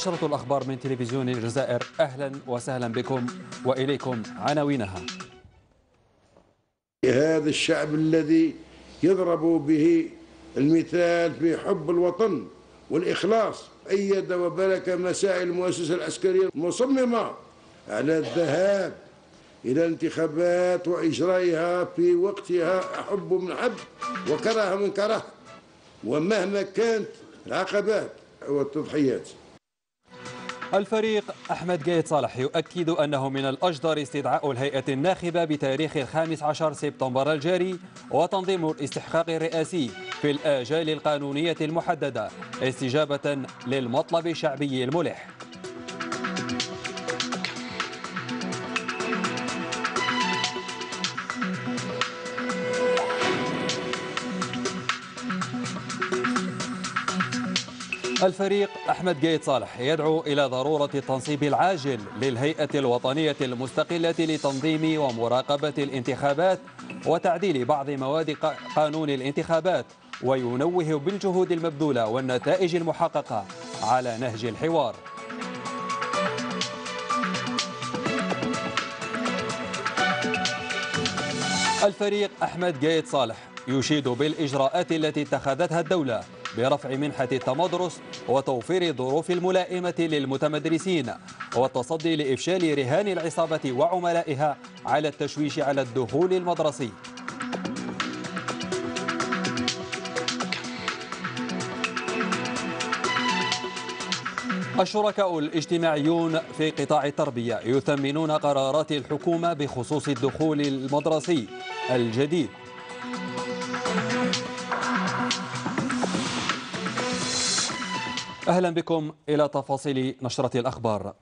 نشرة الأخبار من تلفزيون الجزائر. أهلا وسهلا بكم وإليكم عناوينها. هذا الشعب الذي يضرب به المثال في حب الوطن والإخلاص أيد وبارك مساعي المؤسسة العسكرية المصممة على الذهاب إلى الانتخابات وإجرائها في وقتها. أحب من حب وكره من كره ومهما كانت العقبات والتضحيات. الفريق أحمد قايد صالح يؤكد أنه من الأجدر استدعاء الهيئة الناخبة بتاريخ الخامس عشر سبتمبر الجاري وتنظيم الاستحقاق الرئاسي في الآجال القانونية المحددة استجابة للمطلب الشعبي الملح. الفريق أحمد قايد صالح يدعو إلى ضرورة التنصيب العاجل للهيئة الوطنية المستقلة لتنظيم ومراقبة الانتخابات وتعديل بعض مواد قانون الانتخابات وينوه بالجهود المبذولة والنتائج المحققة على نهج الحوار. الفريق أحمد قايد صالح يشيد بالإجراءات التي اتخذتها الدولة برفع منحة التمدرس وتوفير الظروف الملائمة للمتمدرسين والتصدي لإفشال رهان العصابة وعملائها على التشويش على الدخول المدرسي. الشركاء الاجتماعيون في قطاع التربية يثمنون قرارات الحكومة بخصوص الدخول المدرسي الجديد. أهلا بكم إلى تفاصيل نشرة الأخبار.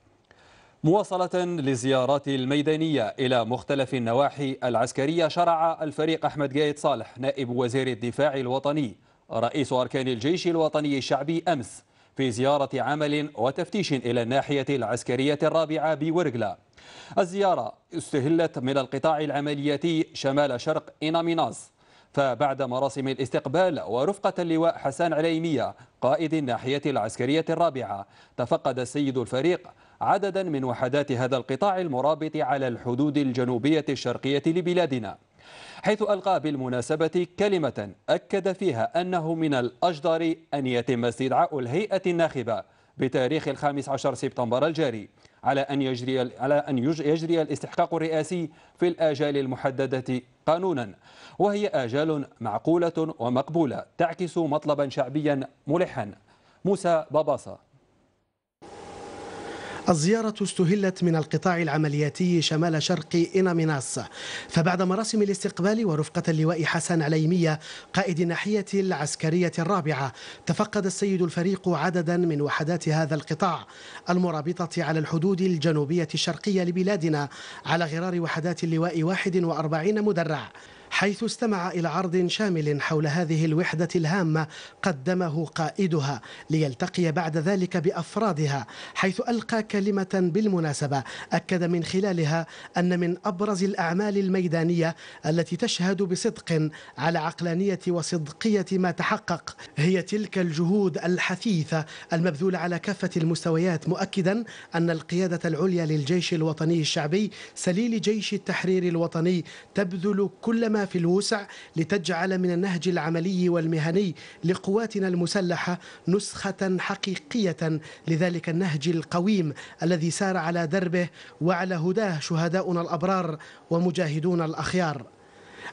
مواصلة للزيارات الميدانية إلى مختلف النواحي العسكرية شرع الفريق أحمد قايد صالح نائب وزير الدفاع الوطني رئيس أركان الجيش الوطني الشعبي أمس في زيارة عمل وتفتيش إلى الناحية العسكرية الرابعة بورقلا الزيارة استهلت من القطاع العملياتي شمال شرق إناميناز. فبعد مراسم الاستقبال ورفقة اللواء حسان عليمية قائد الناحية العسكرية الرابعة تفقد السيد الفريق عددا من وحدات هذا القطاع المرابط على الحدود الجنوبية الشرقية لبلادنا. حيث ألقى بالمناسبة كلمة أكد فيها أنه من الأجدر أن يتم استدعاء الهيئة الناخبة بتاريخ الخامس عشر سبتمبر الجاري. على أن يجري على أن يجري الاستحقاق الرئاسي في الآجال المحددة قانونا. وهي آجال معقولة ومقبولة تعكس مطلبا شعبيا ملحا. موسى باباسا الزيارة استهلت من القطاع العملياتي شمال شرق إناميناس. فبعد مراسم الاستقبال ورفقة اللواء حسن عليمية قائد الناحية العسكرية الرابعة تفقد السيد الفريق عددا من وحدات هذا القطاع المرابطة على الحدود الجنوبية الشرقية لبلادنا على غرار وحدات اللواء 41 مدرع. حيث استمع إلى عرض شامل حول هذه الوحدة الهامة قدمه قائدها ليلتقي بعد ذلك بأفرادها حيث ألقى كلمة بالمناسبة. أكد من خلالها أن من أبرز الأعمال الميدانية التي تشهد بصدق على عقلانية وصدقية ما تحقق هي تلك الجهود الحثيثة المبذولة على كافة المستويات مؤكدا أن القيادة العليا للجيش الوطني الشعبي سليل جيش التحرير الوطني تبذل كل ما في الوسع لتجعل من النهج العملي والمهني لقواتنا المسلحة نسخة حقيقية لذلك النهج القويم الذي سار على دربه وعلى هداه شهداؤنا الأبرار ومجاهدون الأخيار.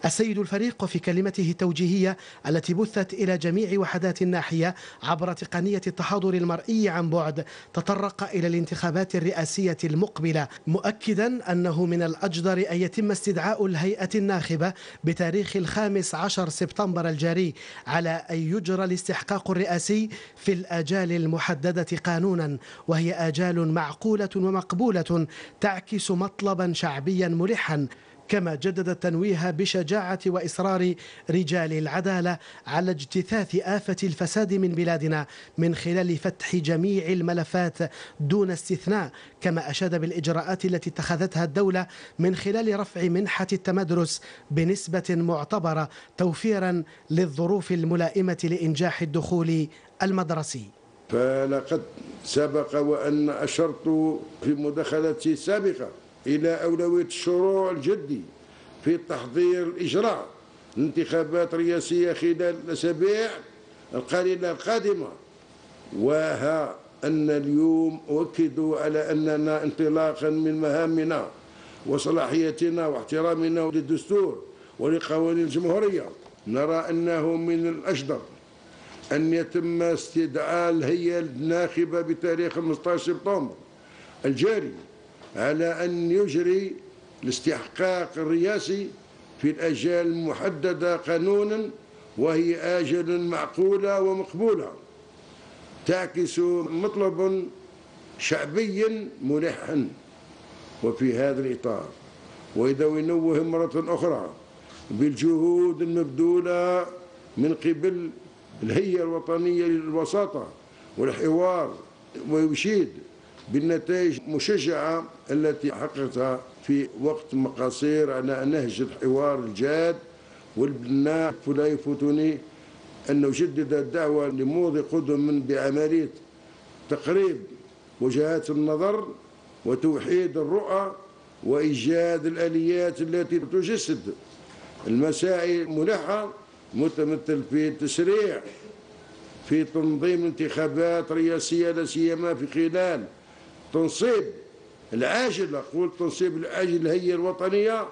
السيد الفريق في كلمته التوجيهية التي بثت إلى جميع وحدات الناحية عبر تقنية التحاضر المرئي عن بعد تطرق إلى الانتخابات الرئاسية المقبلة مؤكدا أنه من الأجدر أن يتم استدعاء الهيئة الناخبة بتاريخ الخامس عشر سبتمبر الجاري على أن يجرى الاستحقاق الرئاسي في الآجال المحددة قانونا وهي آجال معقولة ومقبولة تعكس مطلبا شعبيا ملحا. كما جدد التنويه بشجاعة وإصرار رجال العدالة على اجتثاث آفة الفساد من بلادنا من خلال فتح جميع الملفات دون استثناء كما أشاد بالإجراءات التي اتخذتها الدولة من خلال رفع منحة التمدرس بنسبة معتبرة توفيرا للظروف الملائمة لإنجاح الدخول المدرسي. فلقد سبق وأن أشرت في مداخلتي السابقة إلى أولوية الشروع الجدي في تحضير الإجراء الانتخابات الرئاسية خلال الأسابيع القليلة القادمة. وها أن اليوم أؤكد على أننا انطلاقا من مهامنا وصلاحيتنا واحترامنا للدستور ولقوانين الجمهورية. نرى أنه من الأجدر أن يتم استدعاء الهيئة الناخبة بتاريخ 15 سبتمبر الجاري على أن يجري الاستحقاق الرئاسي في الأجال المحددة قانونا وهي آجل معقولة ومقبولة. تعكس مطلب شعبي ملحا وفي هذا الإطار وإذا ينوه مرة أخرى بالجهود المبذولة من قبل الهيئة الوطنية للوساطة والحوار ويشيد بالنتائج المشجعة التي حققتها في وقت مقصير على نهج الحوار الجاد والبناء فلا يفوتني أن نجدد الدعوة لموضي قدم بعملية تقريب وجهات النظر وتوحيد الرؤى وإيجاد الآليات التي تجسد المساعي الملحة متمثل في التسريع في تنظيم انتخابات رئاسية لا سيما في خلال تنصيب العاجل أقول تنصيب العاجل الهيئة الوطنية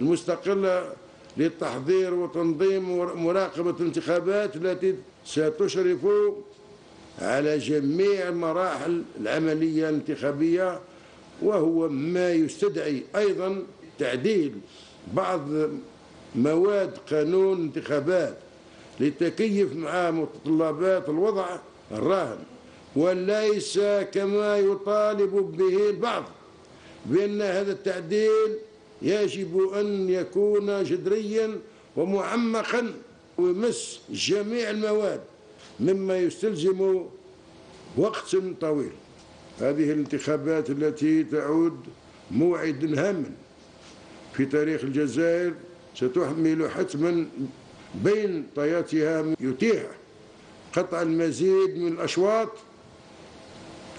المستقلة للتحضير وتنظيم ومراقبة الانتخابات التي ستشرف على جميع المراحل العملية الانتخابية وهو ما يستدعي أيضا تعديل بعض مواد قانون الانتخابات للتكيف مع متطلبات الوضع الراهن. وليس كما يطالب به البعض بأن هذا التعديل يجب أن يكون جذريا ومعمقا ويمس جميع المواد مما يستلزم وقت طويل. هذه الانتخابات التي تعود موعد هام في تاريخ الجزائر ستحمل حتما بين طياتها يتيح قطع المزيد من الأشواط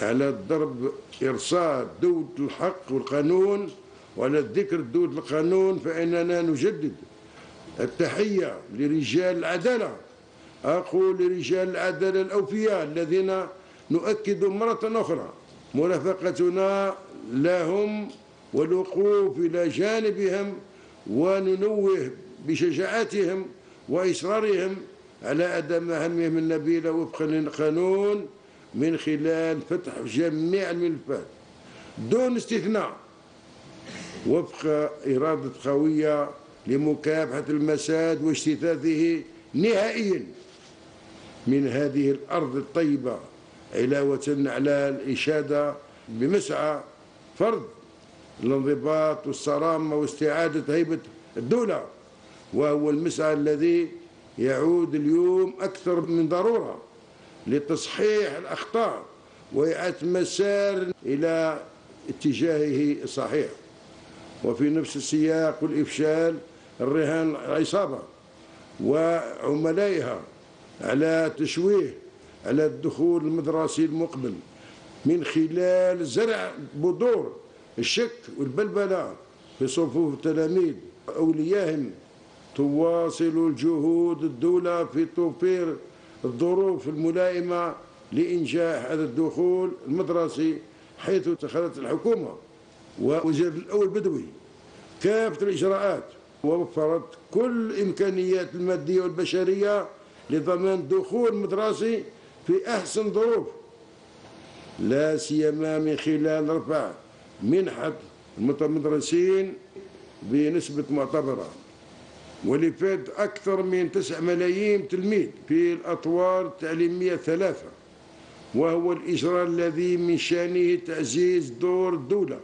على الضرب إرصاد دولة الحق والقانون وعلى الذكر دولة القانون فإننا نجدد التحية لرجال العدالة. أقول لرجال العدالة الأوفياء الذين نؤكد مرة أخرى مرافقتنا لهم والوقوف إلى جانبهم وننوه بشجاعتهم وإصرارهم على أداء مهامهم النبيلة وفقا للقانون من خلال فتح جميع الملفات دون استثناء. وفق إرادة قوية لمكافحة المساد واجتثاثه نهائيا من هذه الأرض الطيبة علاوة على الإشادة بمسعى فرض الانضباط والصرامة واستعادة هيبة الدولة وهو المسعى الذي يعود اليوم أكثر من ضرورة. لتصحيح الأخطاء وإعادة مسار إلى اتجاهه الصحيح وفي نفس السياق والإفشال الرهان العصابة وعملائها على تشويه على الدخول المدرسي المقبل من خلال زرع بذور الشك والبلبلة في صفوف التلاميذ أوليائهم. تواصل الجهود الدولة في توفير الظروف الملائمة لإنجاح هذا الدخول المدرسي حيث اتخذت الحكومة ووزير الأول بدوي كافة الإجراءات ووفرت كل الإمكانيات المادية والبشرية لضمان دخول مدرسي في أحسن ظروف لا سيما من خلال رفع منحة المتمدرسين بنسبة معتبرة. ولفاد أكثر من 9 ملايين تلميذ في الأطوار التعليمية الثلاثة وهو الإجراء الذي من شأنه تعزيز دور الدولة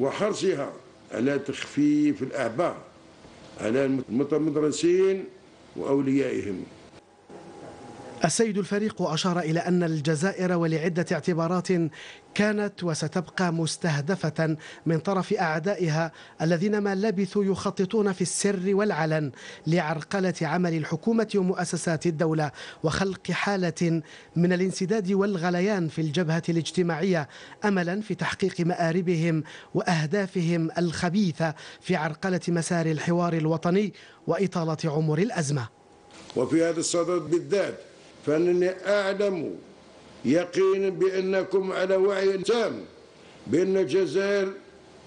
وحرصها على تخفيف الأعباء على المتمدرسين وأوليائهم. السيد الفريق أشار إلى أن الجزائر ولعدة اعتبارات كانت وستبقى مستهدفة من طرف أعدائها الذين ما لبثوا يخططون في السر والعلن لعرقلة عمل الحكومة ومؤسسات الدولة وخلق حالة من الانسداد والغليان في الجبهة الاجتماعية أملا في تحقيق مآربهم وأهدافهم الخبيثة في عرقلة مسار الحوار الوطني وإطالة عمر الأزمة. وفي هذا الصدد بالذات فأنني أعلم يقينا بأنكم على وعي تام بأن الجزائر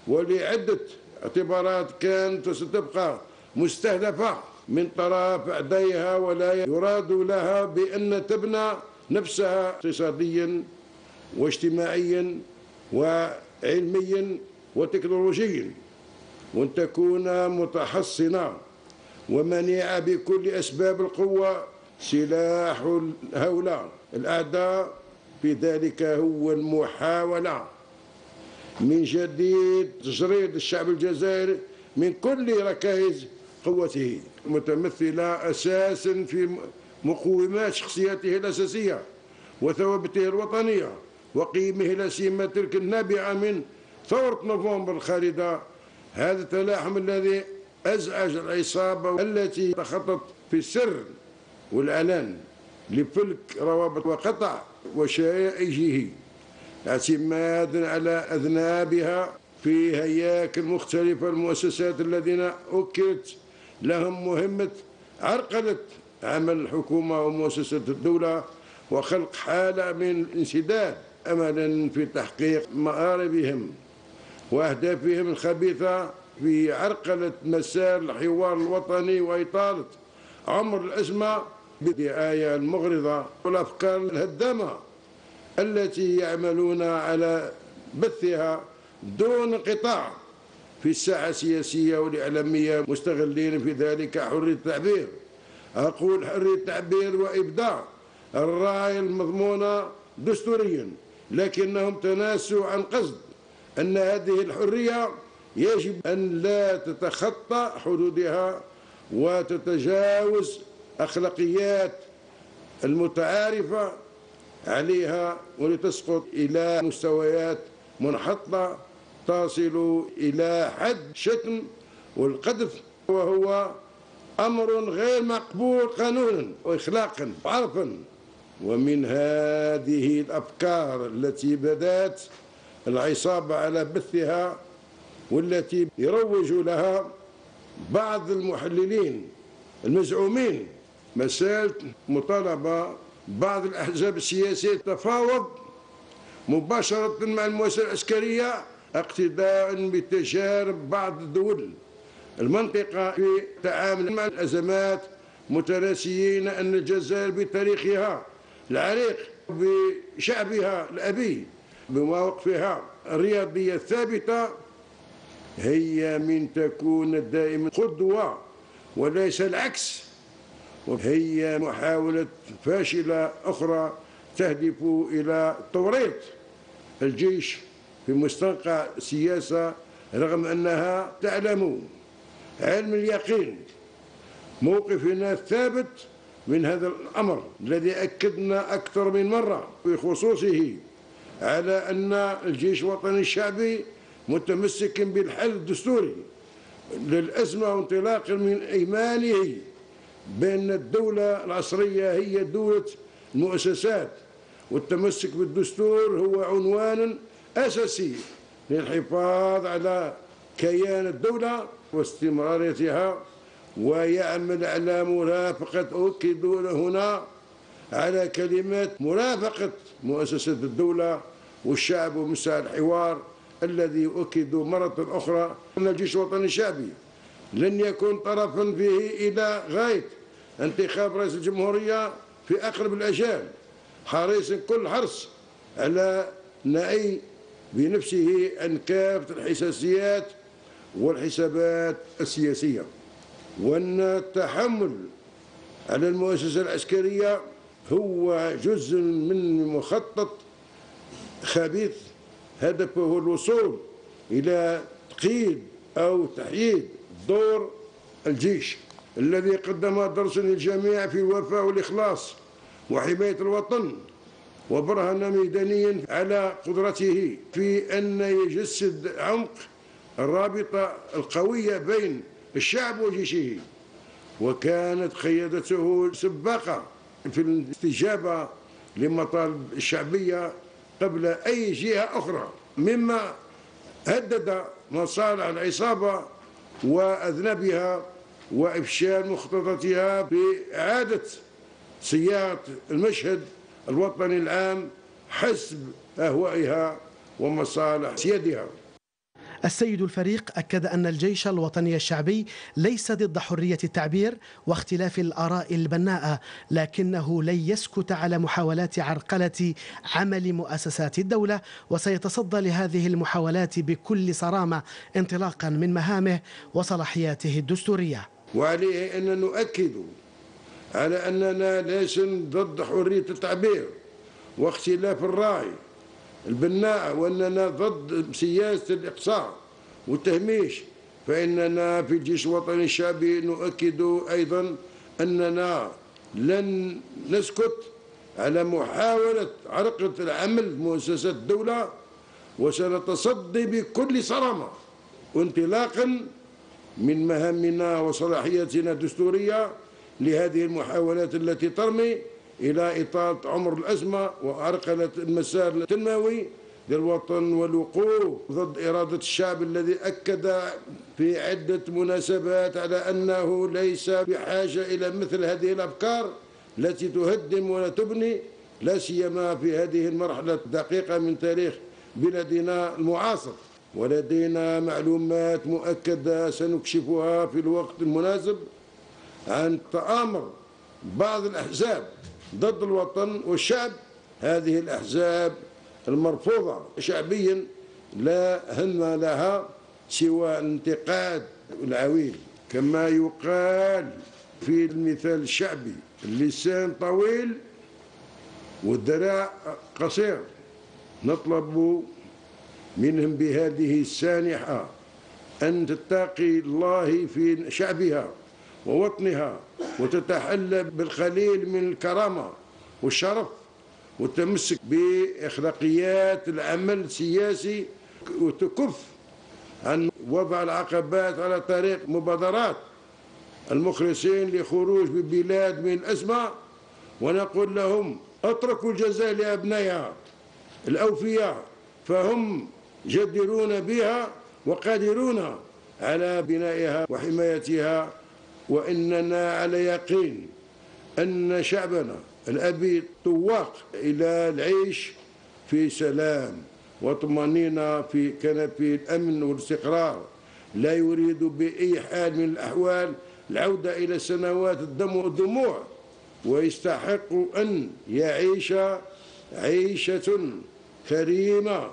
ولعدة اعتبارات كانت وستبقى مستهدفة من طرف أعدائها ولا يراد لها بأن تبنى نفسها اقتصاديا واجتماعيا وعلميا وتكنولوجيا وأن تكون متحصنة ومنيعة بكل أسباب القوة سلاح هؤلاء الأعداء في ذلك هو المحاولة. من جديد تجريد الشعب الجزائري من كل ركائز قوته متمثلة أساسا في مقومات شخصيته الأساسية وثوابته الوطنية. وقيمه لا سيما تلك النابعة من ثورة نوفمبر الخالدة. هذا التلاحم الذي أزعج العصابة التي تخطط في السر. والعلن لفلك روابط وقطع وشائجه اعتمادا على أذنابها في هياكل مختلفة المؤسسات الذين أكلت لهم مهمة عرقلة عمل الحكومة ومؤسسات الدولة وخلق حالة من الانسداد أملا في تحقيق مآربهم وأهدافهم الخبيثة في عرقلة مسار الحوار الوطني وإطالة عمر الأزمة بالدعاية المغرضة والأفكار الهدامة التي يعملون على بثها دون انقطاع في الساحة السياسية والإعلامية مستغلين في ذلك حرية التعبير. أقول حرية التعبير وإبداع. الرأي المضمونة دستوريا لكنهم تناسوا عن قصد أن هذه الحرية يجب أن لا تتخطى حدودها وتتجاوز أخلاقيات المتعارفة عليها ولتسقط إلى مستويات منحطة تصل إلى حد شتم والقذف وهو أمر غير مقبول قانونا وإخلاقا وعرفا. ومن هذه الأفكار التي بدأت العصابة على بثها والتي يروج لها بعض المحللين المزعومين مسألة مطالبة بعض الأحزاب السياسية تفاوض مباشرة مع المؤسسة العسكرية اقتداء بتجارب بعض الدول المنطقة في التعامل مع الأزمات متناسيين أن الجزائر بتاريخها العريق بشعبها الأبي بمواقفها الرياضية الثابتة. هي من تكون دائما قدوة وليس العكس. وهي محاولة فاشلة أخرى تهدف إلى توريط الجيش في مستنقع السياسة رغم أنها تعلم علم اليقين. موقفنا الثابت من هذا الأمر الذي أكدنا أكثر من مرة بخصوصه على أن الجيش الوطني الشعبي متمسك بالحل الدستوري للأزمة وانطلاقا من إيمانه بأن الدولة العصرية هي دولة المؤسسات والتمسك بالدستور هو عنوان أساسي للحفاظ على كيان الدولة واستمراريتها ويعمل على مرافقة أؤكد هنا على كلمة مرافقة مؤسسة الدولة والشعب ومساء الحوار الذي يؤكد مرة أخرى. أن الجيش الوطني الشعبي لن يكون طرفا فيه إلى غاية انتخاب رئيس الجمهورية في أقرب الأجال حريص كل حرص على نعي بنفسه عن كافة الحساسيات والحسابات السياسية. وأن التحمل على المؤسسة العسكرية هو جزء من مخطط خبيث هدفه الوصول إلى تقييد أو تحييد دور الجيش الذي قدم درسا للجميع في الوفاء والإخلاص وحماية الوطن وبرهن ميدانيا على قدرته في أن يجسد عمق الرابطة القوية بين الشعب وجيشه. وكانت قيادته سباقة في الاستجابة لمطالب الشعبية قبل أي جهة أخرى مما هدد مصالح العصابة وأذنبها وإفشال مخططاتها بإعادة صياغة المشهد الوطني العام حسب أهوائها ومصالح سيادها. السيد الفريق أكد أن الجيش الوطني الشعبي ليس ضد حرية التعبير واختلاف الآراء البناءة لكنه لن يسكت على محاولات عرقلة عمل مؤسسات الدولة وسيتصدى لهذه المحاولات بكل صرامة انطلاقا من مهامه وصلاحياته الدستورية. وعليه أن نؤكد على أننا ليس ضد حرية التعبير واختلاف الرأي البناء وأننا ضد سياسة الإقصاء والتهميش فإننا في الجيش الوطني الشعبي نؤكد أيضا أننا لن نسكت على محاولة عرقلة العمل مؤسسات الدولة وسنتصدي بكل صرامة وانطلاقا من مهامنا وصلاحياتنا الدستورية لهذه المحاولات التي ترمي إلى إطالة عمر الأزمة وعرقلة المسار التنموي للوطن والوقوف ضد إرادة الشعب الذي أكد في عدة مناسبات على أنه ليس بحاجة إلى مثل هذه الأفكار التي تهدم ولا تبني لا سيما في هذه المرحلة الدقيقة من تاريخ بلادنا المعاصر. ولدينا معلومات مؤكدة سنكشفها في الوقت المناسب عن تآمر بعض الأحزاب ضد الوطن والشعب. هذه الأحزاب المرفوضة شعبيا لا هم لها سوى الانتقاد العويل كما يقال في المثال الشعبي اللسان طويل والذراع قصير. نطلب منهم بهذه السانحة أن تتقي الله في شعبها. ووطنها وتتحلى بالقليل من الكرامة والشرف والتمسك بأخلاقيات العمل السياسي وتكف عن وضع العقبات على طريق مبادرات المخلصين لخروج ببلاد من الأزمة. ونقول لهم اتركوا الجزاء لأبنائها الأوفياء فهم جديرون بها وقادرون على بنائها وحمايتها وإننا على يقين أن شعبنا الأبي طواق إلى العيش في سلام وطمأنينة في كنفي الأمن والاستقرار. لا يريد بأي حال من الأحوال العودة إلى سنوات الدم والدموع ويستحق أن يعيش عيشة كريمة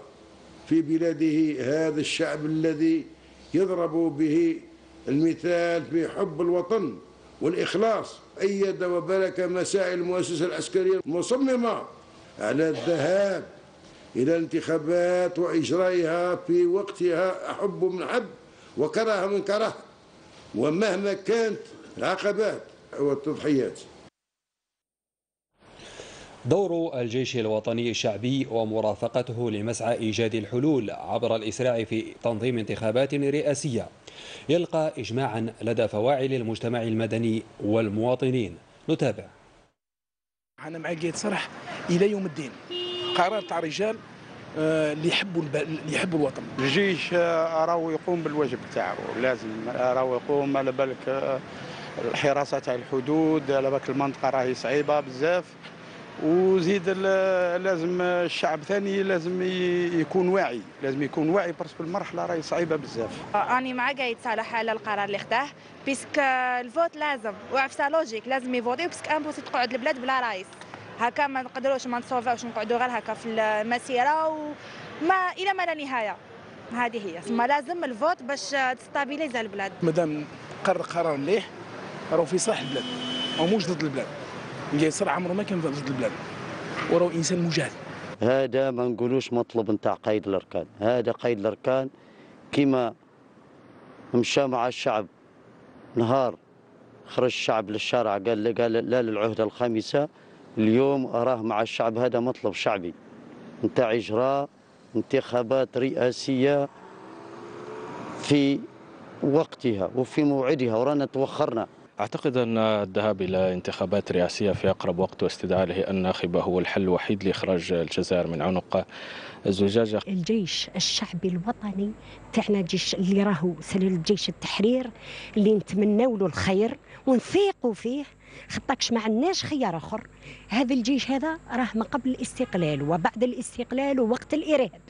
في بلاده هذا الشعب الذي يضرب به المثال في حب الوطن والإخلاص. أيد وبارك مسائل المؤسسة العسكرية المصممة على الذهاب إلى الانتخابات وإجرائها في وقتها. أحب من حب وكره من كره ومهما كانت العقبات والتضحيات. دور الجيش الوطني الشعبي ومرافقته لمسعى إيجاد الحلول عبر الإسراع في تنظيم انتخابات رئاسية. يلقى إجماعا لدى فواعل المجتمع المدني والمواطنين. نتابع. أنا مع قيد صرح إلى يوم الدين. قرار تاع رجال آه، اللي يحبوا اللي يحبوا الوطن. الجيش آه، راهو يقوم بالواجب تاعو. لازم راهو يقوم على بالك آه، الحراسة تاع الحدود على بالك المنطقة راهي صعيبة بزاف. وزيد لازم الشعب ثاني لازم يكون واعي لازم يكون واعي parce que المرحلة راهي صعيبة بزاف. اني مع قايد صالح على القرار اللي خداه puisque ال vote لازم وعفسه logique لازم ي voter parce que impossible تقعد البلاد بلا رايس. هكا ما نقدروش ما نصوفوش نقعدوا غير هكا في المسيرة وما إلى ما لا نهاية. هذه هي. ثم لازم ال vote باش ت stabiliser البلاد. مادام قرر قرار مليح راهو في صالح البلاد وموش ضد البلاد. قيصر عمره ما كان ضد البلاد. وراهو إنسان مجاهد هذا ما نقولوش مطلب نتاع قيد الأركان. هذا قيد الأركان كما مشى مع الشعب. نهار خرج الشعب للشارع قال قال لا للعهدة الخامسة. اليوم أراه مع الشعب. هذا مطلب شعبي. نتاع إجراء انتخابات رئاسية في وقتها وفي موعدها. ورانا توخرنا. أعتقد أن الذهاب إلى انتخابات رئاسية في أقرب وقت واستدعاء الناخبة هو الحل الوحيد لإخراج الجزائر من عنق الزجاجة. الجيش الشعبي الوطني تاعنا جيش اللي راهو سلل جيش التحرير اللي نتمناو له الخير ونثيقوا فيه. خطاكش ما عندناش خيار آخر. هذا الجيش هذا راه ما قبل الاستقلال وبعد الاستقلال ووقت الإرهاب.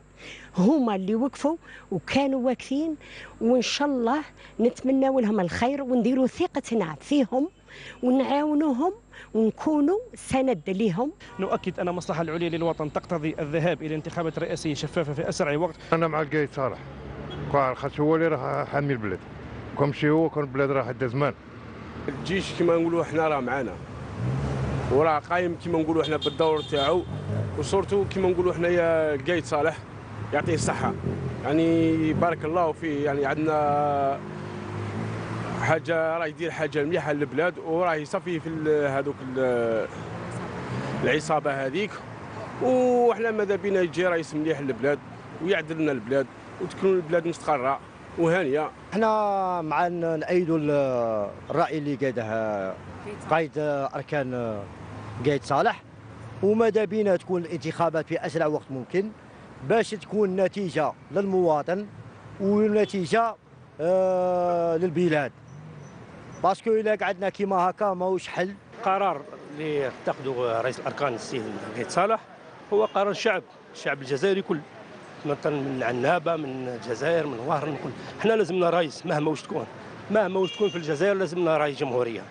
هما اللي وقفوا وكانوا واقفين وإن شاء الله نتمناو لهم الخير ونديروا ثقتنا فيهم ونعاونوهم ونكونوا سند لهم نؤكد أن المصلحة العليا للوطن تقتضي الذهاب إلى انتخابات رئاسية شفافة في أسرع وقت. أنا مع القايد صالح. خاطر هو اللي راه حامي البلاد. كون مشي هو كون البلاد راه حدا زمان الجيش كما نقولوا إحنا راه معنا وراه قايم كما نقولوا إحنا بالدور تاعو. وصورته كما نقولوا حنايا القايد صالح. يعطيه الصحة. يعني بارك الله فيه يعني عندنا حاجة راه يدير حاجة مليحة للبلاد وراه يصفي في هذوك العصابة هذيك. وحنا ماذا بينا يجي رئيس مليح للبلاد ويعدل لنا البلاد وتكون البلاد مستقرة وهانية. إحنا مع نأيدوا الرأي اللي قاده قائد أركان قايد صالح. وماذا بينا تكون الانتخابات في أسرع وقت ممكن؟ باش تكون نتيجة للمواطن ونتيجة آه للبلاد. باسكو إلا قعدنا كيما هكا ماهوش حل. قرار اللي اتخذه رئيس الأركان السيد قايد صالح هو قرار الشعب الشعب الجزائري كل مثلا من عنابة من الجزائر من وهران من كل. إحنا لازمنا رئيس مهما وش تكون. مهما وش تكون في الجزائر لازمنا رئيس جمهورية.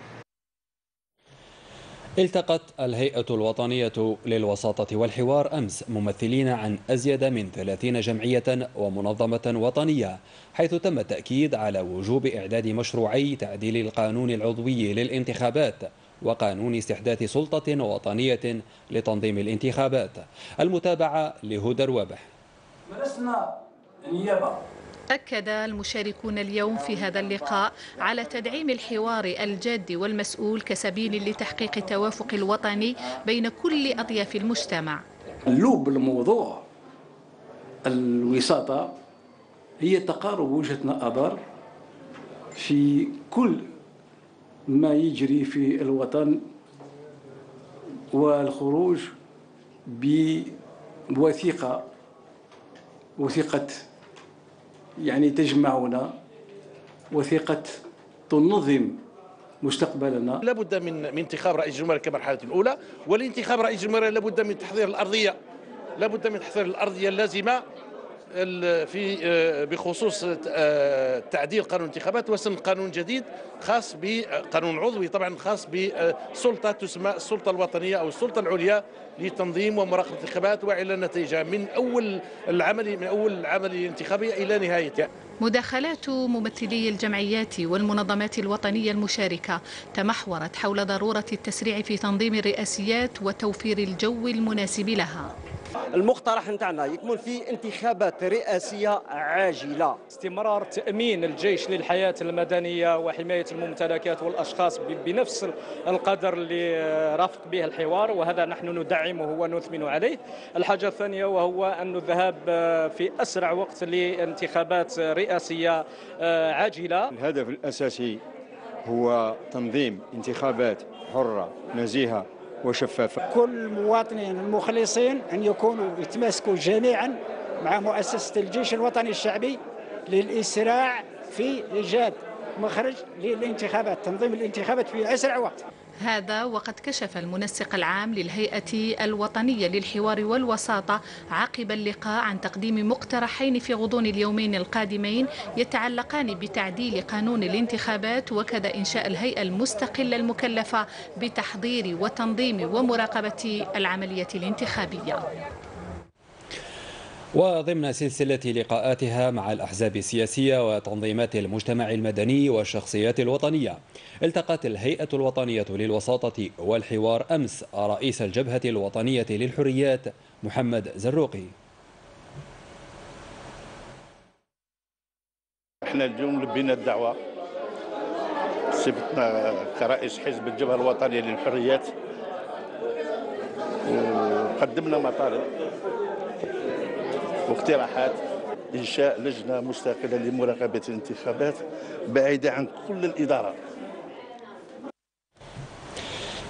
التقت الهيئة الوطنية للوساطة والحوار أمس ممثلين عن أزيد من 30 جمعية ومنظمة وطنية حيث تم التأكيد على وجوب إعداد مشروعي تعديل القانون العضوي للانتخابات وقانون استحداث سلطة وطنية لتنظيم الانتخابات. المتابعة لهدى الوابح. النيابة. أكد المشاركون اليوم في هذا اللقاء على تدعيم الحوار الجاد والمسؤول كسبيل لتحقيق التوافق الوطني بين كل أطياف المجتمع. اللوب الموضوع الوساطة هي تقارب وجهة نظر في كل ما يجري في الوطن والخروج بوثيقة وثيقة يعني تجمعنا وثيقة تنظم مستقبلنا. لابد من من انتخاب رئيس الجمهورية كمرحلة الأولى والانتخاب رئيس الجمهورية لابد من تحضير الأرضية لابد من تحضير الأرضية اللازمة في بخصوص تعديل قانون الانتخابات وسن قانون جديد خاص بقانون عضوي طبعا خاص بسلطه تسمى السلطة الوطنية أو السلطة العليا لتنظيم ومراقبة الانتخابات واعلان نتائجها من أول العمل من أول العملية الانتخابيه إلى نهايتها. مداخلات ممثلي الجمعيات والمنظمات الوطنية المشاركة تمحورت حول ضرورة التسريع في تنظيم الرئاسيات وتوفير الجو المناسب لها المقترح نتاعنا يكون في انتخابات رئاسية عاجلة. استمرار تأمين الجيش للحياة المدنية وحماية الممتلكات والأشخاص بنفس القدر اللي رافق به الحوار وهذا نحن ندعمه ونثمن عليه. الحاجة الثانية وهو أن الذهاب في أسرع وقت لانتخابات رئاسية عاجلة. الهدف الأساسي هو تنظيم انتخابات حرة نزيهة وشفافة. كل المواطنين المخلصين أن يكونوا يتماسكوا جميعا مع مؤسسة الجيش الوطني الشعبي للإسراع في إيجاد مخرج للانتخابات تنظيم الانتخابات في أسرع وقت هذا وقد كشف المنسق العام للهيئة الوطنية للحوار والوساطة عقب اللقاء عن تقديم مقترحين في غضون اليومين القادمين يتعلقان بتعديل قانون الانتخابات وكذا إنشاء الهيئة المستقلة المكلفة بتحضير وتنظيم ومراقبة العملية الانتخابية. وضمن سلسلة لقاءاتها مع الأحزاب السياسية وتنظيمات المجتمع المدني والشخصيات الوطنية التقت الهيئة الوطنية للوساطة والحوار أمس رئيس الجبهة الوطنية للحريات محمد زروقي. إحنا اليوم لبينا الدعوة صفتنا كرئيس حزب الجبهة الوطنية للحريات قدمنا مطالب. واقتراحات إنشاء لجنة مستقلة لمراقبة الانتخابات بعيدة عن كل الإدارة.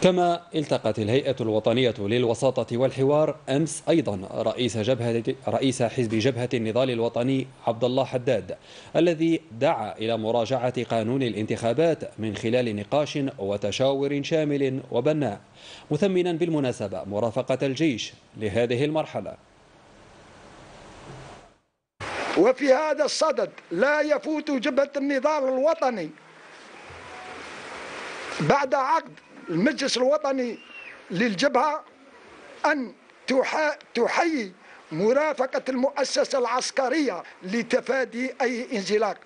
كما التقت الهيئة الوطنية للوساطة والحوار أمس أيضا رئيس جبهة رئيس حزب جبهة النضال الوطني عبد الله حداد الذي دعا إلى مراجعة قانون الانتخابات من خلال نقاش وتشاور شامل وبناء مثمنا بالمناسبة مرافقة الجيش لهذه المرحلة. وفي هذا الصدد لا يفوت جبهة النضال الوطني. بعد عقد المجلس الوطني للجبهة أن تحيي مرافقة المؤسسة العسكرية لتفادي أي انزلاق.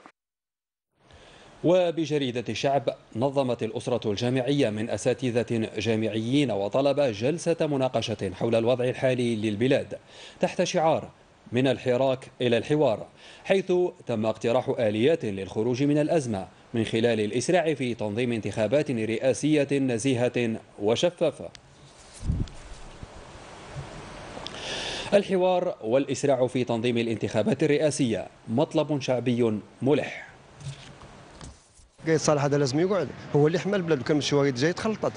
وبجريدة الشعب نظمت الأسرة الجامعية من أساتذة جامعيين وطلبة جلسة مناقشة حول الوضع الحالي للبلاد تحت شعار من الحراك إلى الحوار حيث تم اقتراح آليات للخروج من الأزمة من خلال الإسراع في تنظيم انتخابات رئاسية نزيهة وشفافة. الحوار والإسراع في تنظيم الانتخابات الرئاسية مطلب شعبي ملح. قايد صالح هذا لازم يقعد هو اللي حمى البلاد وكان مشي جاي تخلطت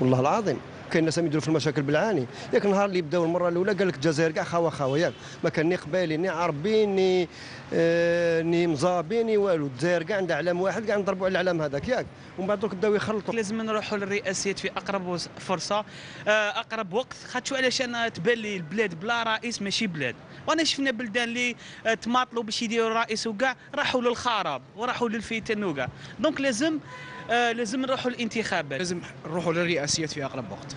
والله العظيم. كاين ناس يديروا في المشاكل بالعاني. ياك النهار اللي بداو المرة الأولى قال لك الجزائر كاع خاوة خاوة. ياك ما كان ني قبالي ني عربي ني آه ني مزابي ني والو. الجزائر كاع عندها علم واحد كاع نضربوا على العلم هذاك. ياك ومن بعد دوك بداو يخلطوا. لازم نروحوا للرئاسيات في أقرب فرصة. آه أقرب وقت. خاطر علشان تبان لي البلاد بلا رئيس ماشي بلاد. وانا شفنا بلدان اللي آه، تماطلوا باش يديروا رئيس وكاع راحوا للخراب وراحوا للفتن وكاع. دونك لازم آه لازم نروحوا للانتخابات لازم نروحوا للرئاسيات في أقرب وقت.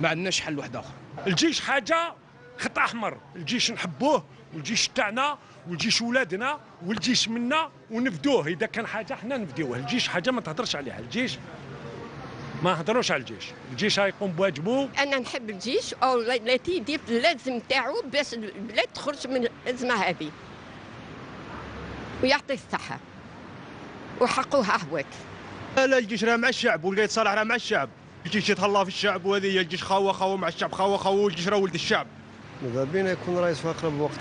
ما عندناش حل واحد آخر. الجيش حاجة خط أحمر. الجيش نحبوه والجيش تاعنا والجيش ولادنا والجيش منا ونفدوه. إذا كان حاجة حنا نفديوه. الجيش حاجة ما تهضرش عليها. الجيش ما نهضروش على الجيش. الجيش يقوم بواجبه. أنا نحب الجيش. أو التي يدير اللازم تاعو باش البلاد تخرج من الأزمة هذه. ويعطي الصحة. وحقه هواك لا الجيش راه مع الشعب والقايد صالح راه مع الشعب. الجيش يتهلا في الشعب وهذه الجيش خاوة خاوة مع الشعب خاوة خاوة والجيش راه ولد الشعب. ماذا بينا يكون رئيس في أقرب وقت؟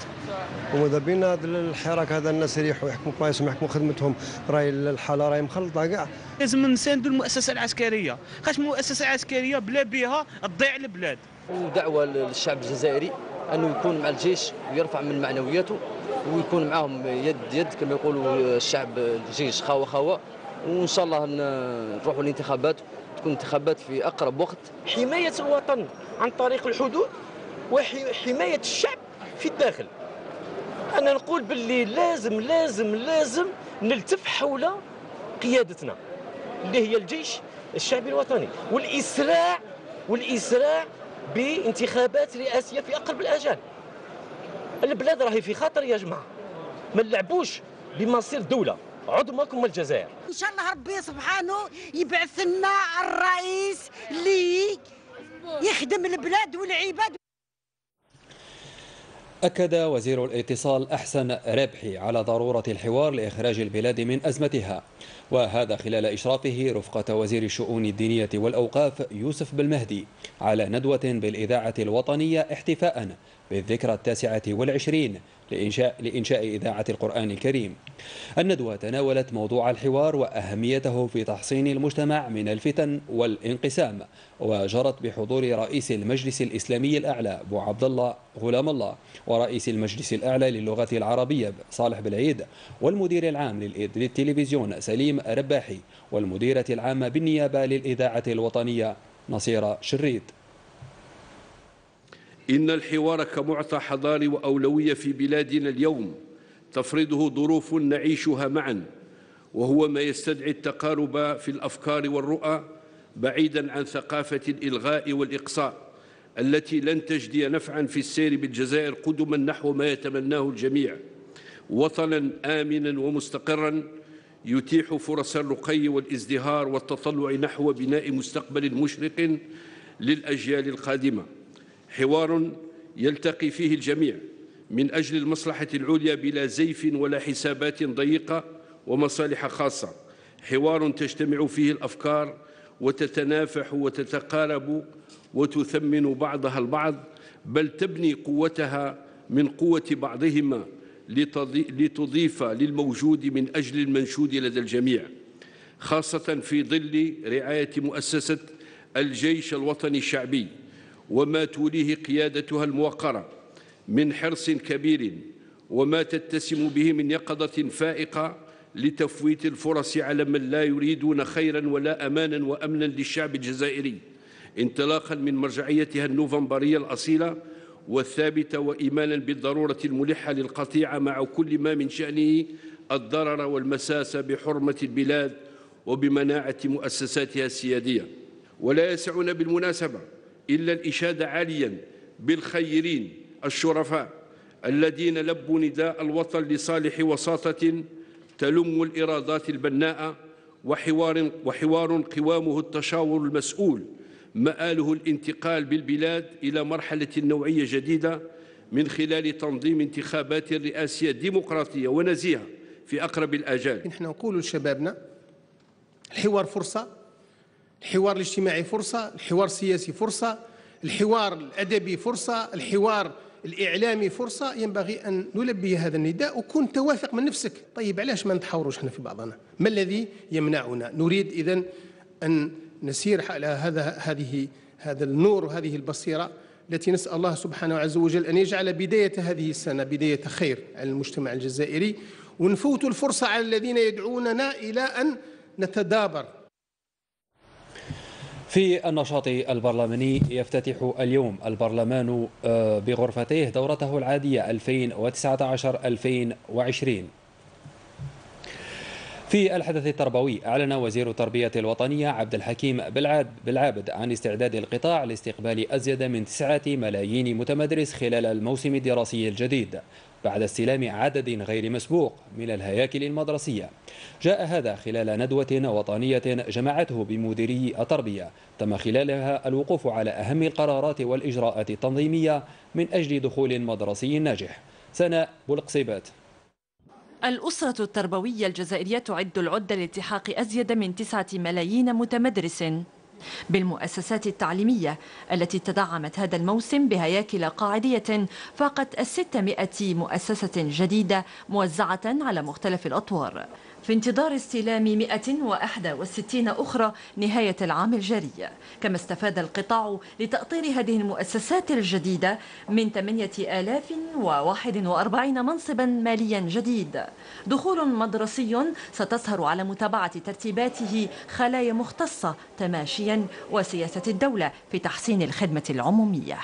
وماذا بينا هذا الحراك هذا الناس يريحوا يحكموا كويسهم يحكموا خدمتهم؟ راهي الحالة راهي مخلطة كاع. لازم نساندوا المؤسسة العسكرية. خاطر المؤسسه العسكريه بلا بها تضيع البلاد. ودعوه للشعب الجزائري أنه يكون مع الجيش ويرفع من معنوياته ويكون معهم يد يد كما يقولوا الشعب الجيش خاوة خاوة. وإن شاء الله نروحوا الانتخابات تكون انتخابات في أقرب وقت. حماية الوطن عن طريق الحدود وحمايه الشعب في الداخل. أنا نقول باللي لازم لازم لازم نلتف حول قيادتنا اللي هي الجيش الشعبي الوطني والإسراع والإسراع بانتخابات رئاسية في أقرب الأجال. البلاد راهي في خطر يا جماعة. ما نلعبوش بمصير دولة. عظمكم الجزائر. إن شاء الله ربي سبحانه يبعث لنا الرئيس اللي يخدم البلاد والعباد. أكد وزير الاتصال أحسن ربحي على ضرورة الحوار لإخراج البلاد من أزمتها وهذا خلال إشرافه رفقة وزير الشؤون الدينية والأوقاف يوسف بالمهدي على ندوة بالإذاعة الوطنية احتفاء بالذكرى التاسعة والعشرين لإنشاء, لإنشاء إذاعة القرآن الكريم. الندوة تناولت موضوع الحوار وأهميته في تحصين المجتمع من الفتن والانقسام وجرت بحضور رئيس المجلس الإسلامي الأعلى أبو عبد الله غلام الله ورئيس المجلس الأعلى للغة العربية صالح بالعيد والمدير العام للتلفزيون سليم رباحي والمديرة العامة بالنيابة للإذاعة الوطنية نصيرة شريد إن الحوار كمعطى حضاري وأولوية في بلادنا اليوم تفرضه ظروف نعيشها معا وهو ما يستدعي التقارب في الأفكار والرؤى بعيدا عن ثقافة الإلغاء والإقصاء التي لن تجدي نفعا في السير بالجزائر قدما نحو ما يتمناه الجميع. وطنا آمنا ومستقرا يتيح فرص الرقي والازدهار والتطلع نحو بناء مستقبل مشرق للأجيال القادمة. حوار يلتقي فيه الجميع من أجل المصلحة العليا بلا زيف ولا حسابات ضيقة ومصالح خاصة. حوار تجتمع فيه الأفكار وتتنافح وتتقارب وتثمن بعضها البعض بل تبني قوتها من قوة بعضهما لتضيف للموجود من أجل المنشود لدى الجميع خاصة في ظل رعاية مؤسسة الجيش الوطني الشعبي. وما توليه قيادتها الموقرة من حرص كبير وما تتسم به من يقظة فائقة لتفويت الفرص على من لا يريدون خيرا ولا أمانا وأمنا للشعب الجزائري انطلاقا من مرجعيتها النوفمبرية الأصيلة والثابتة وإيمانا بالضرورة الملحة للقطيعة مع كل ما من شأنه الضرر والمساس بحرمة البلاد وبمناعة مؤسساتها السيادية. ولا يسعنا بالمناسبة إلا الإشادة عاليا بالخيرين الشرفاء الذين لبوا نداء الوطن لصالح وساطة تلم الإرادات البناءة وحوار, وحوار قوامه التشاور المسؤول مآله الانتقال بالبلاد إلى مرحلة نوعية جديدة من خلال تنظيم انتخابات رئاسية ديمقراطية ونزيهة في أقرب الآجال. نحن نقول لشبابنا الحوار فرصة الحوار الاجتماعي فرصة الحوار السياسي فرصة الحوار الأدبي فرصة الحوار الإعلامي فرصة. ينبغي أن نلبي هذا النداء وكن توافق من نفسك. طيب علاش ما نتحاوروش إحنا في بعضنا؟ ما الذي يمنعنا؟ نريد إذن أن نسير على هذا هذه هذا النور وهذه البصيرة التي نسأل الله سبحانه عز وجل أن يجعل بداية هذه السنة بداية خير على المجتمع الجزائري ونفوت الفرصة على الذين يدعوننا إلى أن نتدابر في النشاط البرلماني يفتتح اليوم البرلمان آه، بغرفتيه دورته العادية 2019-2020 في الحدث التربوي أعلن وزير التربية الوطنية عبد الحكيم بالعابد عن استعداد القطاع لاستقبال أزيد من تسعة ملايين متمدرس خلال الموسم الدراسي الجديد. بعد استلام عدد غير مسبوق من الهياكل المدرسية. جاء هذا خلال ندوة وطنية جمعته بمديري التربية. تم خلالها الوقوف على أهم القرارات والإجراءات التنظيمية من أجل دخول مدرسي ناجح سناء بولقصيبات الأسرة التربوية الجزائرية تعد العدة لالتحاق أزيد من تسعة ملايين متمدرس. بالمؤسسات التعليمية التي تدعمت هذا الموسم بهياكل قاعدية فاقت الستمائة مؤسسة جديدة موزعة على مختلف الأطوار. في انتظار استلام 161 أخرى نهاية العام الجاري. كما استفاد القطاع لتأطير هذه المؤسسات الجديدة من 8041 منصبا ماليا جديد. دخول مدرسي ستسهر على متابعة ترتيباته خلايا مختصة تماشيا وسياسة الدولة في تحسين الخدمة العمومية.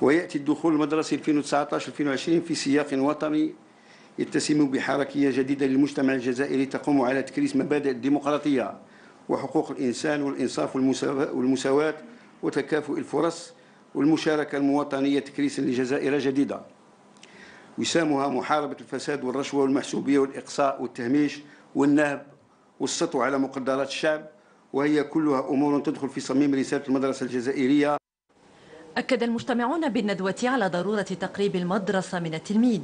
ويأتي الدخول المدرسي 2019-2020 في سياق وطني يتسم بحركية جديدة للمجتمع الجزائري تقوم على تكريس مبادئ الديمقراطية وحقوق الإنسان والإنصاف والمساواة وتكافؤ الفرص والمشاركة المواطنية تكريسا لجزائر جديدة. وسامها محاربة الفساد والرشوة والمحسوبية والإقصاء والتهميش والنهب والسطو على مقدرات الشعب وهي كلها أمور تدخل في صميم رسالة المدرسة الجزائرية أكد المجتمعون بالندوة على ضرورة تقريب المدرسة من التلميذ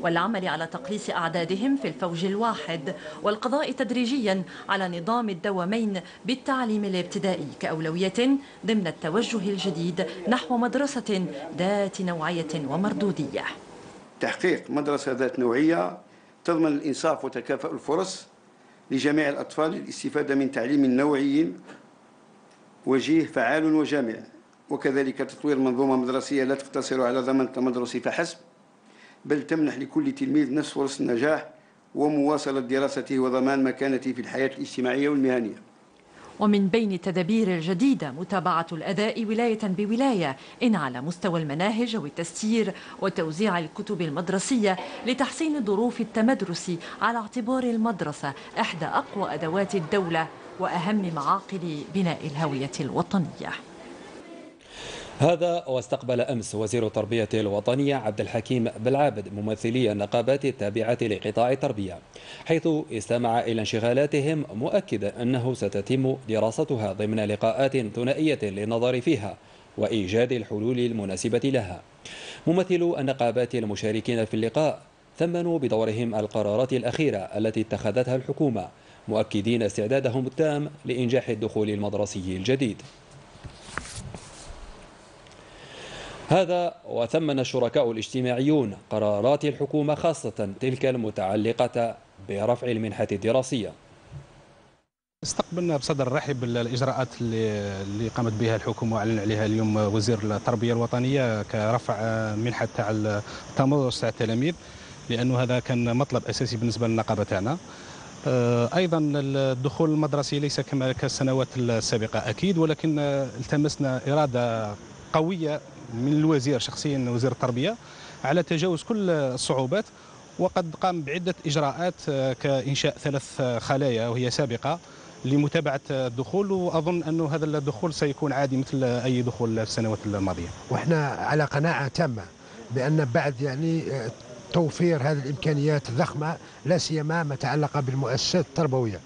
والعمل على تقليص أعدادهم في الفوج الواحد والقضاء تدريجيا على نظام الدوامين بالتعليم الابتدائي كأولوية ضمن التوجه الجديد نحو مدرسة ذات نوعية ومردودية. تحقيق مدرسة ذات نوعية تضمن الإنصاف وتكافؤ الفرص لجميع الأطفال للاستفادة من تعليم نوعي وجيه فعال وجامع. وكذلك تطوير منظومة مدرسية لا تقتصر على ضمان التمدرس فحسب بل تمنح لكل تلميذ نفس فرص النجاح ومواصلة دراسته وضمان مكانته في الحياة الاجتماعية والمهنية. ومن بين التدابير الجديدة متابعة الأداء ولاية بولاية إن على مستوى المناهج والتسيير وتوزيع الكتب المدرسية لتحسين ظروف التمدرس على اعتبار المدرسة إحدى أقوى أدوات الدولة وأهم معاقل بناء الهوية الوطنية. هذا واستقبل أمس وزير التربية الوطنية عبد الحكيم بالعابد ممثلي النقابات التابعة لقطاع التربية حيث استمع إلى انشغالاتهم مؤكدا أنه ستتم دراستها ضمن لقاءات ثنائية للنظر فيها وإيجاد الحلول المناسبة لها. ممثلو النقابات المشاركين في اللقاء ثمنوا بدورهم القرارات الأخيرة التي اتخذتها الحكومة مؤكدين استعدادهم التام لإنجاح الدخول المدرسي الجديد. هذا وثمن الشركاء الاجتماعيون قرارات الحكومة خاصة تلك المتعلقة برفع المنحة الدراسية. استقبلنا بصدر رحب الإجراءات اللي اللي قامت بها الحكومة وأعلن عليها اليوم وزير التربية الوطنية كرفع منحة تاع التمرس تاع التلاميذ لأنه هذا كان مطلب أساسي بالنسبة للنقابه تاعنا أيضا الدخول المدرسي ليس كما كالسنوات السابقة أكيد ولكن التمسنا إرادة قوية من الوزير شخصيا وزير التربية على تجاوز كل الصعوبات وقد قام بعدة إجراءات كإنشاء ثلاث خلايا وهي سابقة لمتابعة الدخول وأظن انه هذا الدخول سيكون عادي مثل أي دخول في السنوات الماضية. وإحنا على قناعة تامة بأن بعد يعني توفير هذه الإمكانيات الضخمه لا سيما ما تعلق بالمؤسسات التربوية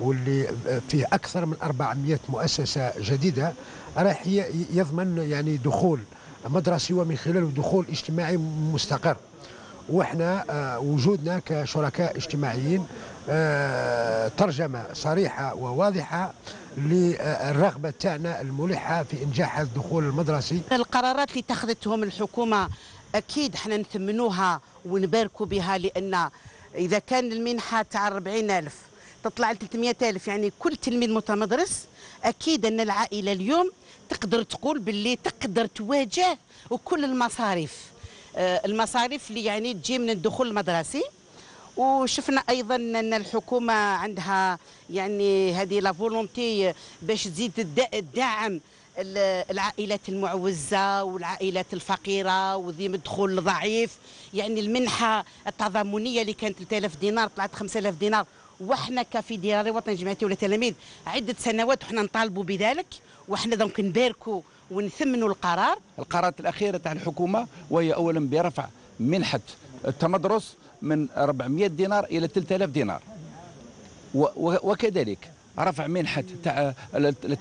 واللي فيه أكثر من 400 مؤسسة جديدة راح يضمن يعني دخول مدرسي ومن خلاله دخول اجتماعي مستقر. وإحنا وجودنا كشركاء اجتماعيين ترجمة صريحة وواضحة للرغبة تاعنا الملحة في إنجاح الدخول المدرسي القرارات اللي اتخذتهم الحكومة أكيد إحنا نثمنوها ونباركوا بها لأن إذا كان المنحة تاع 40 ألف تطلع ل 300 ألف يعني كل تلميذ متمدرس أكيد أن العائلة اليوم تقدر تقول باللي تقدر تواجه وكل المصاريف. المصاريف اللي يعني تجي من الدخول المدرسي. وشفنا أيضا أن الحكومة عندها يعني هذه لا فولونتي باش تزيد تدعم العائلات المعوزة والعائلات الفقيرة وذي الدخول الضعيف يعني المنحة التضامنية اللي كانت 3000 دينار طلعت 5000 دينار. وإحنا كفيدرالي وطني جمعيتي ولا تلاميذ عدة سنوات وحنا نطالبوا بذلك. وإحنا دونك نباركوا ونثمنوا القرار. القرارات الأخيرة تاع الحكومة وهي اولا برفع منحة التمدرس من 400 دينار إلى 3000 دينار. وكذلك رفع منحة تاع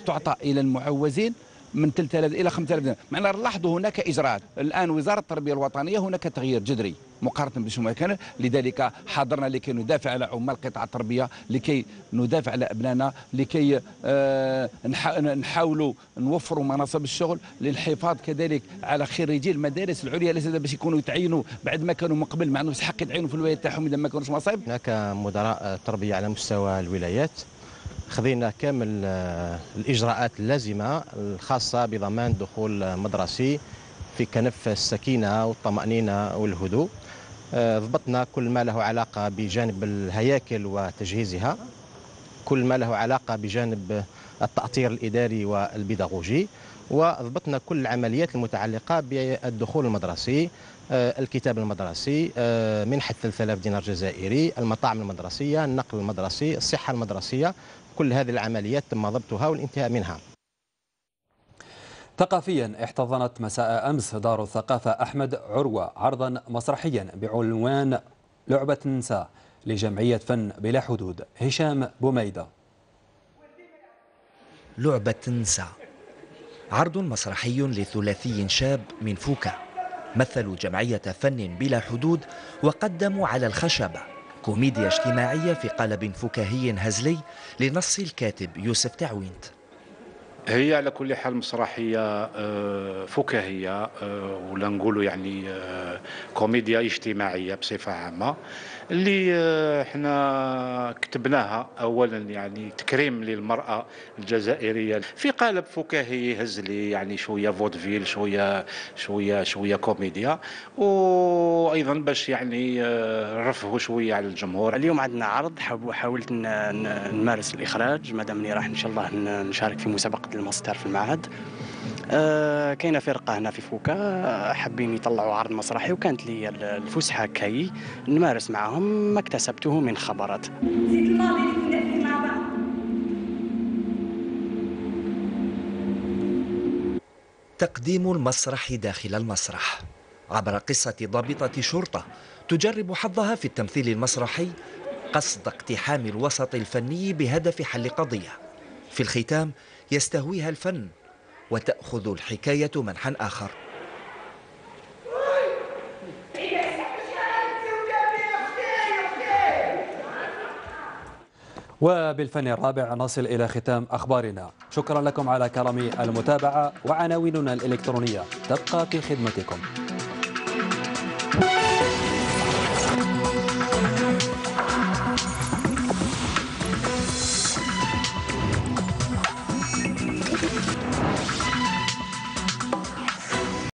تعطى إلى المعوزين من 3000 إلى 5000 دينار. معنا نلاحظوا هناك إجراءات. الآن وزارة التربية الوطنية هناك تغيير جذري مقارنة بشو ما كان. لذلك حضرنا لكي ندافع على عمال قطاع التربية لكي ندافع على أبنائنا لكي آه نحاولوا نوفروا مناصب الشغل للحفاظ كذلك على خريجي المدارس العليا. ليس باش يكونوا يتعينوا بعد ما كانوا من قبل ما عندهمش حق يتعينوا في الولايات تاعهم إذا ما كانوش مصايب. هناك مدراء تربية على مستوى الولايات. خذينا كامل الإجراءات اللازمة الخاصة بضمان دخول مدرسي في كنف السكينة والطمأنينة والهدوء. ضبطنا كل ما له علاقة بجانب الهياكل وتجهيزها كل ما له علاقة بجانب التأطير الإداري والبيداغوجي وضبطنا كل العمليات المتعلقة بالدخول المدرسي الكتاب المدرسي منحة 3000 دينار جزائري المطاعم المدرسية النقل المدرسي الصحة المدرسية كل هذه العمليات تم ضبطها والانتهاء منها. ثقافيا احتضنت مساء أمس دار الثقافة أحمد عروة عرضا مسرحيا بعنوان لعبة نساء لجمعية فن بلا حدود. هشام بوميدة. لعبة نساء. عرض مسرحي لثلاثي شاب من فوكا. مثلوا جمعية فن بلا حدود وقدموا على الخشبة كوميديا اجتماعية في قالب فكاهي هزلي لنص الكاتب يوسف تعوينت. هي على كل حال مسرحية فكاهية ولا نقولوا يعني كوميديا اجتماعية بصفة عامة. اللي إحنا كتبناها اولا يعني تكريم للمرأة الجزائرية. في قالب فكاهي هزلي يعني شوية vaudeville شوية شوية شوية كوميديا. وأيضا باش يعني نرفهوا شوية على الجمهور. اليوم عندنا عرض حاولت نمارس الإخراج. مادام راح إن شاء الله نشارك في مسابقة الماستر في المعهد. آه كاينة فرقة هنا في فوكا آه حابين يطلعوا عرض مسرحي وكانت لي الفسحة كي نمارس معهم ما اكتسبته من خبرات. تقديم المسرح داخل المسرح. عبر قصة ضابطة شرطة تجرب حظها في التمثيل المسرحي قصد اقتحام الوسط الفني بهدف حل قضية. في الختام يستهويها الفن وتأخذ الحكاية منحا آخر. وبالفن الرابع نصل إلى ختام أخبارنا. شكرا لكم على كرم المتابعة وعناويننا الإلكترونية. تبقى في خدمتكم.